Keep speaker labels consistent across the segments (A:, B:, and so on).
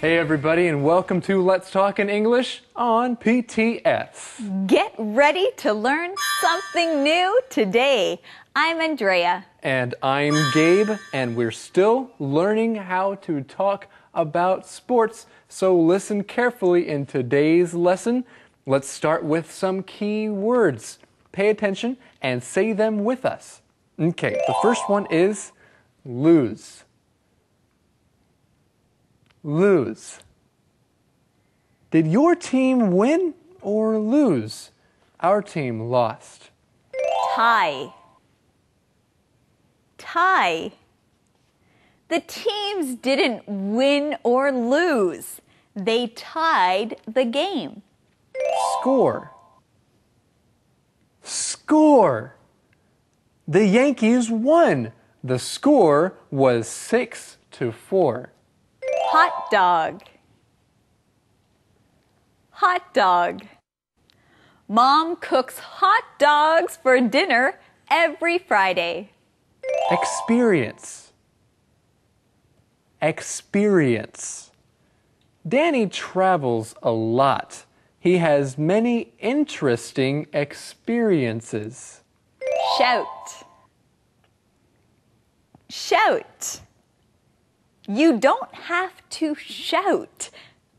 A: Hey, everybody, and welcome to Let's Talk in English on EBS.
B: Get ready to learn something new today. I'm Andrea.
A: And I'm Gabe, and we're still learning how to talk about sports. So listen carefully in today's lesson. Let's start with some key words. Pay attention and say them with us. Okay, the first one is lose. Lose. Did your team win or lose? Our team lost.
B: Tie. Tie. The teams didn't win or lose. They tied the game.
A: Score. Score. The Yankees won. The score was 6 to 4.
B: Hot dog. Hot dog. Mom cooks hot dogs for dinner every Friday.
A: Experience. Experience. Danny travels a lot. He has many interesting experiences.
B: Shout. Shout. You don't have to shout.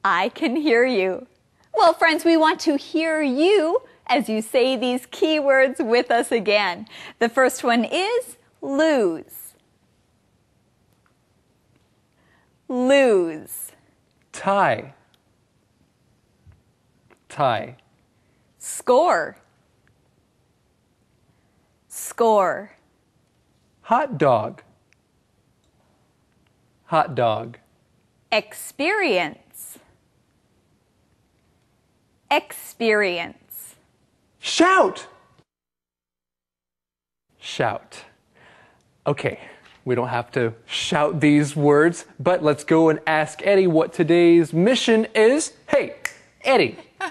B: I can hear you. Well, friends, we want to hear you as you say these keywords with us again. The first one is lose. Lose.
A: Tie. Tie.
B: Score. Score.
A: Hot dog. Hot dog.
B: Experience. Experience.
A: Shout! Shout. Okay, we don't have to shout these words, but let's go and ask Eddie what today's mission is. Hey, Eddie.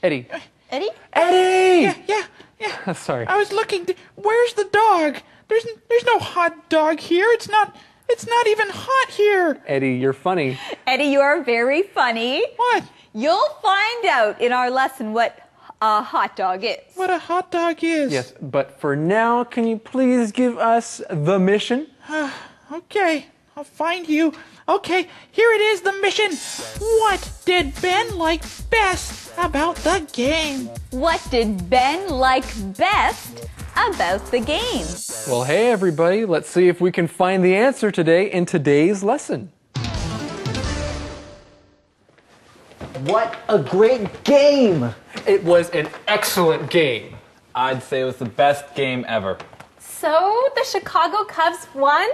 A: Eddie.
B: Eddie?
A: Eddie!
C: Yeah, yeah. yeah.
A: Sorry.
C: I was looking. Where's the dog? There's there's no hot dog here. It's not. It's not even hot here.
A: Eddie, you're funny.
B: Eddie, you are very funny.
C: What?
B: You'll find out in our lesson what a hot dog is.
C: What a hot dog is.
A: Yes, but for now, can you please give us the mission?
C: Okay, I'll find you. Okay, here it is. The mission. What did Ben like best about the game?
B: What did Ben like best about the game?
A: Well, hey, everybody, let's see if we can find the answer today in today's lesson.
D: What a great game!
A: It was an excellent game.
E: I'd say it was the best game ever.
F: So the Chicago Cubs won?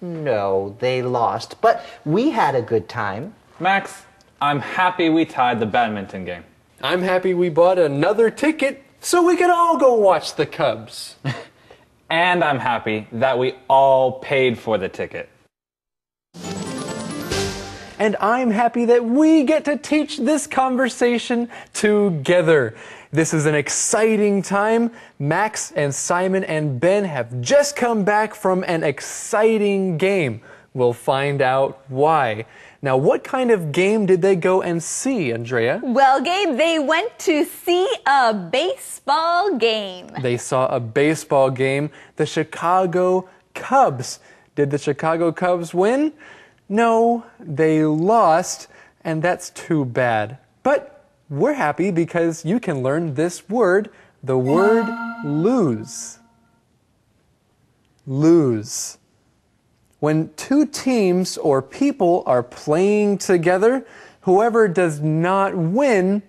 D: No, they lost, but we had a good time.
E: Max, I'm happy we tied the badminton game.
A: I'm happy we bought another ticket so we could all go watch the Cubs.
E: And I'm happy that we all paid for the ticket.
A: and I'm happy that we get to teach this conversation together. This is an exciting time. Max and Simon and Ben have just come back from an exciting game. We'll find out why. Now, what kind of game did they go and see, Andrea?
B: Well, Gabe, they went to see a baseball game.
A: They saw a baseball game, the Chicago Cubs. Did the Chicago Cubs win? No, they lost, and that's too bad. But we're happy because you can learn this word, the word lose. Lose. When two teams or people are playing together, whoever does not win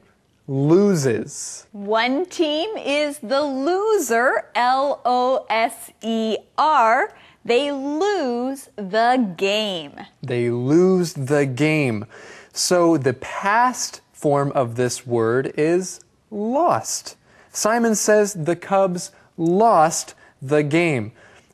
A: loses.
B: One team is the loser, L O S E R. They lose the game.
A: They lose the game. So the past form of this word is lost. Simon says the Cubs lost the game.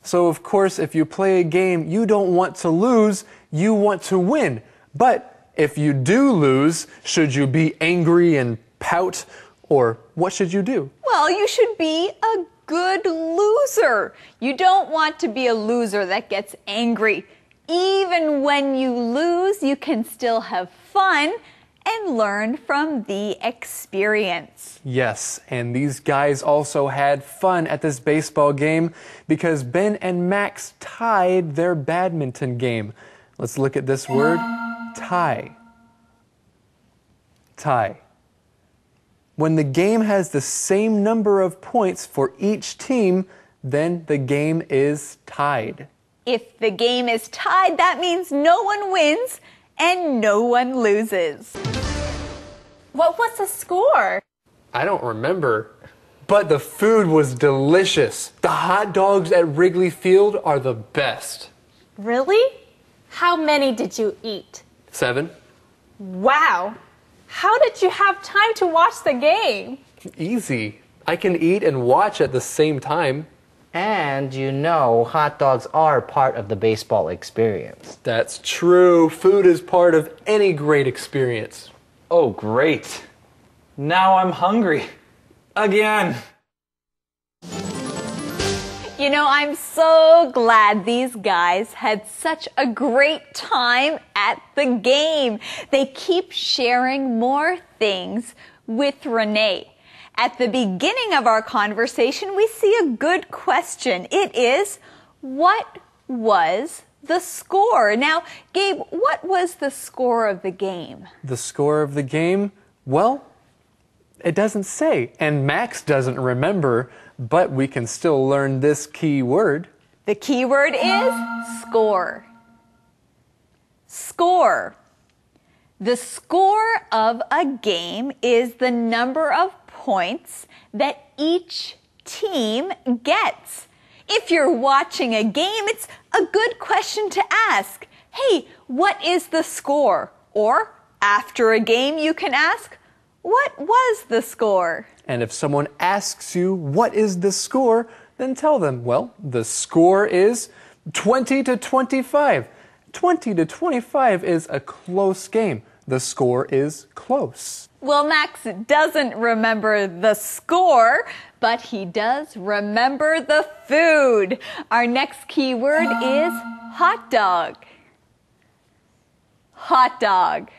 A: So, of course, if you play a game, you don't want to lose, you want to win. But if you do lose, should you be angry and pout, or what should you do?
B: Well, you should be a good loser. You don't want to be a loser that gets angry. even when you lose, you can still have fun and learn from the experience.
A: Yes, and these guys also had fun at this baseball game because Ben and Max tied their badminton game. Let's look at this word tie. Tie. When the game has the same number of points for each team, then the game is tied.
B: If the game is tied, that means no one wins and no one loses.
F: What was the score?
A: I don't remember, but the food was delicious. The hot dogs at Wrigley Field are the best.
F: Really? How many did you eat?
A: Seven?
F: Wow. How did you have time to watch the game?
A: Easy. I can eat and watch at the same time.
D: And you know, hot dogs are part of the baseball experience.
A: That's true. Food is part of any great experience.
E: Oh, great. Now I'm hungry. Again.
B: You know, I'm so glad these guys had such a great time at the game. They keep sharing more things with Renee. At the beginning of our conversation, we see a good question. It is, what was the score? Now, Gabe, what was the score of the game?
A: The score of the game? Well, it doesn't say. And Max doesn't remember, but we can still learn this key word.
B: The key word is score. Score. The score of a game is the number of points that each team gets. If you're watching a game, it's a good question to ask. Hey, what is the score? Or after a game, you can ask, what was the score?
A: And if someone asks you, what is the score? Then tell them, well, the score is 20 to 25. 20 to 25 is a close game. The score is close.
B: Well, Max doesn't remember the score, but he does remember the food. Our next key word is hot dog. Hot dog.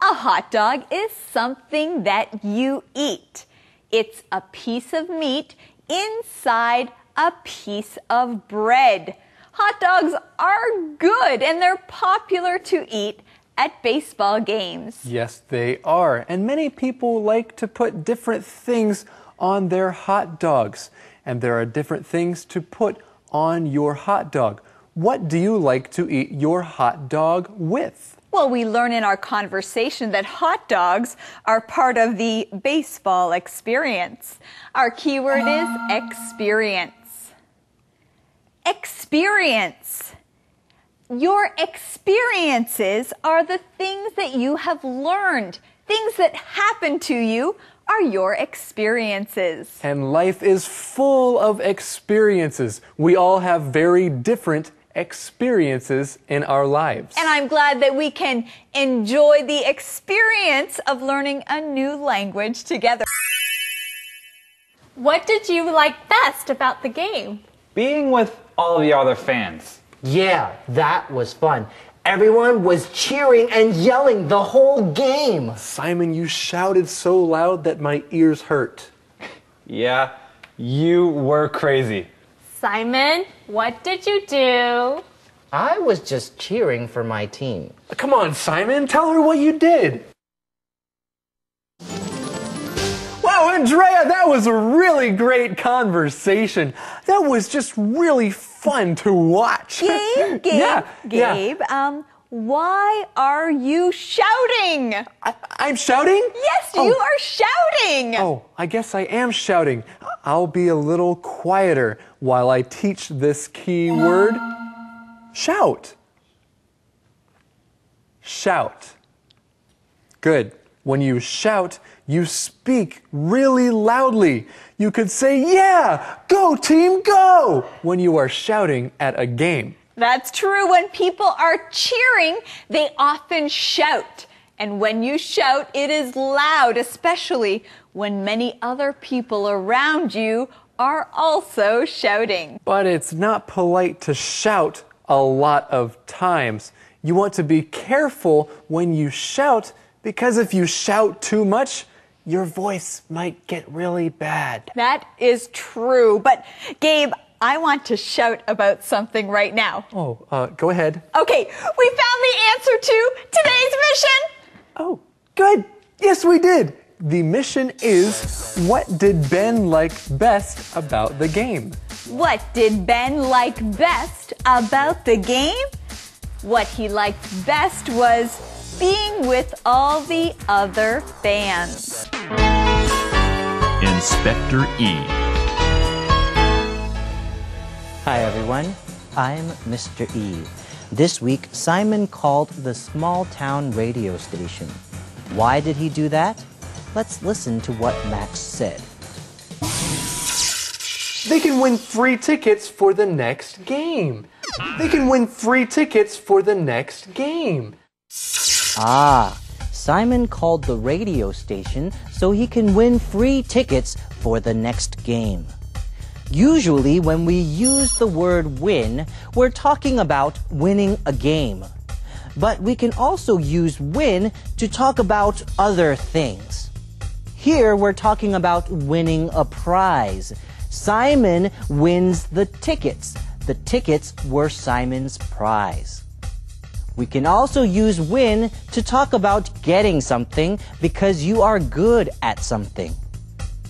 B: A hot dog is something that you eat. It's a piece of meat inside a piece of bread. Hot dogs are good and they're popular to eat at baseball games.
A: Yes, they are. And many people like to put different things on their hot dogs. And there are different things to put on your hot dog. What do you like to eat your hot dog with?
B: Well, we learn in our conversation that hot dogs are part of the baseball experience. Our keyword is ah. experience. Experience. Your experiences are the things that you have learned. Things that happen to you are your experiences.
A: And life is full of experiences. We all have very different experiences in our lives.
B: And I'm glad that we can enjoy the experience of learning a new language together.
F: What did you like best about the game?
E: Being with all the other fans.
D: Yeah, that was fun. Everyone was cheering and yelling the whole game.
A: Simon, you shouted so loud that my ears hurt.
E: Yeah, you were crazy.
F: Simon, what did you do?
D: I was just cheering for my team.
A: Come on, Simon, tell her what you did. Andrea, that was a really great conversation. That was just really fun to watch.
B: Gabe, Gabe,
A: yeah, yeah.
B: Gabe, um, why are you shouting?
A: I, I'm shouting?
B: Yes,
A: Oh.
B: you are shouting.
A: Oh, I guess I am shouting. I'll be a little quieter while I teach this key word. Shout. Shout. Good. When you shout, you speak really loudly. You could say, Yeah, go team, go, when you are shouting at a game.
B: That's true. When people are cheering, they often shout. And when you shout, it is loud, especially when many other people around you are also shouting.
A: But it's not polite to shout a lot of times. You want to be careful when you shout because if you shout too much, your voice might get really bad.
B: That is true. But, Gabe, I want to shout about something right now.
A: Oh, uh, go ahead.
B: Okay, we found the answer to today's mission.
A: Oh, good. Yes, we did. The mission is what did Ben like best about the game?
B: What did Ben like best about the game? What he liked best was being with all the other fans.
G: Inspector E.
H: Hi everyone, I'm Mr. E. This week, Simon called the small town radio station. Why did he do that? Let's listen to what Max said.
A: They can win free tickets for the next game. They can win free tickets for the next game.
H: Ah, Simon called the radio station so he can win free tickets for the next game. Usually, when we use the word win, we're talking about winning a game. But we can also use win to talk about other things. Here, we're talking about winning a prize. Simon wins the tickets. The tickets were Simon's prize. We can also use win to talk about getting something because you are good at something.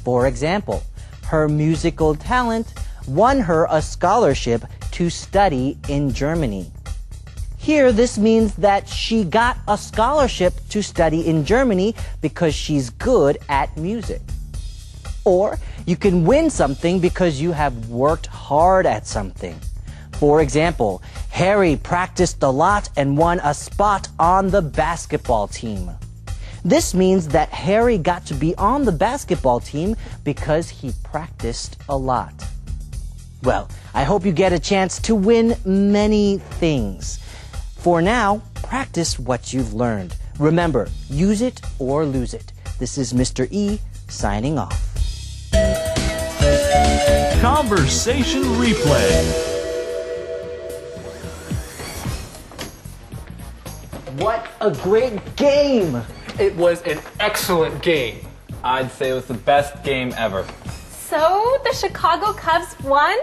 H: For example, her musical talent won her a scholarship to study in Germany. Here, this means that she got a scholarship to study in Germany because she's good at music. Or you can win something because you have worked hard at something. For example, Harry practiced a lot and won a spot on the basketball team. This means that Harry got to be on the basketball team because he practiced a lot. Well, I hope you get a chance to win many things. For now, practice what you've learned. Remember, use it or lose it. This is Mr. E signing off.
G: Conversation replay.
D: What a great game!
A: It was an excellent game.
E: I'd say it was the best game ever.
F: So, the Chicago Cubs won?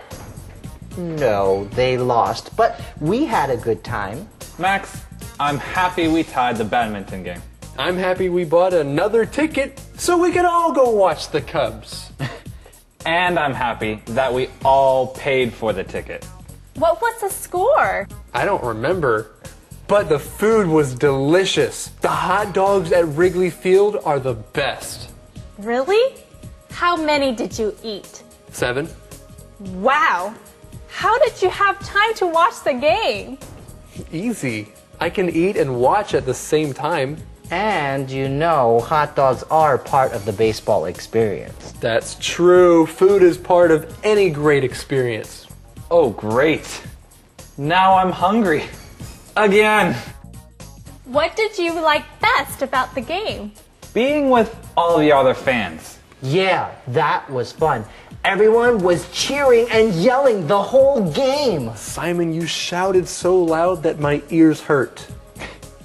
D: No, they lost, but we had a good time.
E: Max, I'm happy we tied the badminton game.
A: I'm happy we bought another ticket so we can all go watch the Cubs.
E: And I'm happy that we all paid for the ticket.
F: What was the score?
A: I don't remember, but the food was delicious. The hot dogs at Wrigley Field are the best.
F: Really? How many did you eat?
A: Seven?
F: Wow. How did you have time to watch the game?
A: Easy. I can eat and watch at the same time.
D: And you know, hot dogs are part of the baseball experience.
A: That's true. Food is part of any great experience.
E: Oh, great. Now I'm hungry. Again.
F: What did you like best about the game?
E: Being with all the other fans.
D: Yeah, that was fun. Everyone was cheering and yelling the whole game.
A: Simon, you shouted so loud that my ears hurt.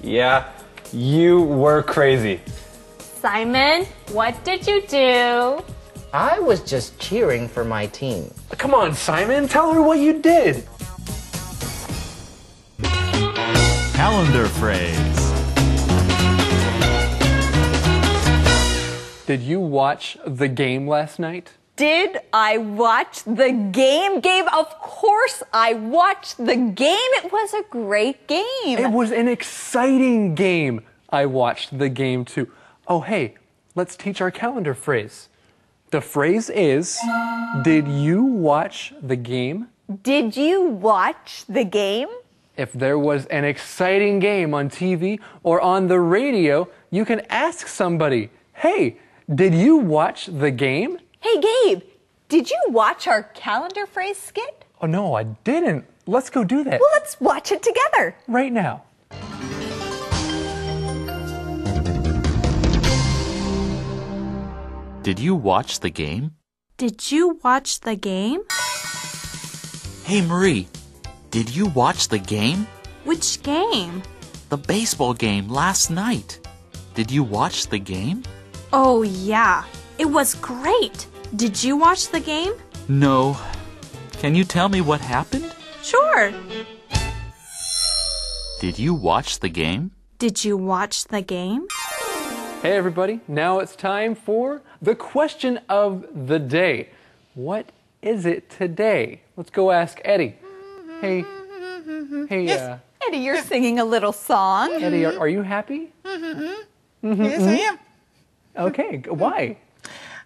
E: Yeah, you were crazy.
F: Simon, what did you do?
D: I was just cheering for my team.
A: Come on, Simon, tell her what you did.
G: Calendar phrase.
A: Did you watch the game last night?
B: Did I watch the game? Gabe, of course I watched the game. It was a great game.
A: It was an exciting game. I watched the game too. Oh, hey, let's teach our calendar phrase. The phrase is Did you watch the game?
B: Did you watch the game?
A: If there was an exciting game on TV or on the radio, you can ask somebody, Hey, did you watch the game?
B: Hey, Gabe, did you watch our calendar phrase skit?
A: Oh, no, I didn't. Let's go do that
B: Well, let's watch it together.
A: right now.
G: Did you watch the game?
I: Did you watch the game?
G: Hey, Marie, Did you watch the game?
I: Which game?
G: The baseball game last night. Did you watch the game?
I: Oh, yeah. It was great. Did you watch the game?
G: No. Can you tell me what happened?
I: Sure.
G: Did you watch the game?
I: Did you watch the game?
A: Hey, everybody. Now it's time for the question of the day. What is it today? Let's go ask Eddie. Hey, hey, uh,
B: Eddie, you're singing a little song.
A: Eddie, are, are you happy?
C: Yes, I am.
A: Okay, why?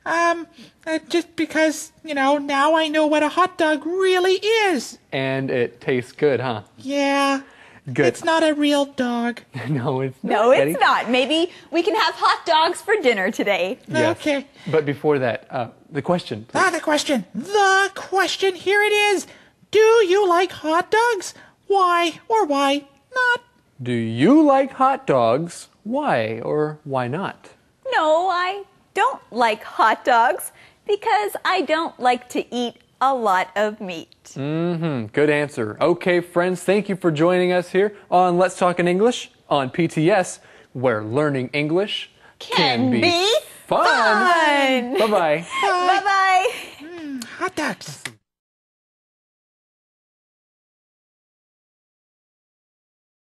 C: Um, uh, just because, you know, now I know what a hot dog really is.
A: And it tastes good, huh?
C: Yeah.
A: Good.
C: It's not a real dog.
A: no, it's not.
B: No,
A: Eddie.
B: it's not. Maybe we can have hot dogs for dinner today.
A: Yes.
C: Okay.
A: But before that, uh, the question. please.
C: Ah, the question. The question. Here it is. Do you like hot dogs? Why or why not?
A: Do you like hot dogs? Why or why not?
B: No, I don't like hot dogs because I don't like to eat a lot of meat.
A: Mm-hmm. good answer. Okay, friends, thank you for joining us here on Let's Talk in English on EBS, where learning English
B: Can be
A: fun.
B: fun.
A: Bye bye.
B: Bye bye.
C: Hot dogs.